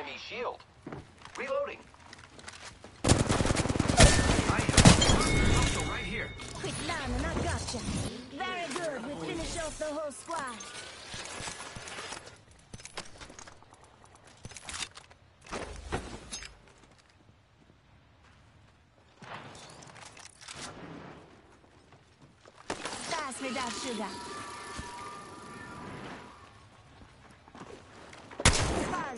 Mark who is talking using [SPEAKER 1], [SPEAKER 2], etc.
[SPEAKER 1] enemy shield. Reloading.
[SPEAKER 2] I also right here.
[SPEAKER 3] Quick and I gotcha. Very good. We finish off the whole squad. Pass me that sugar.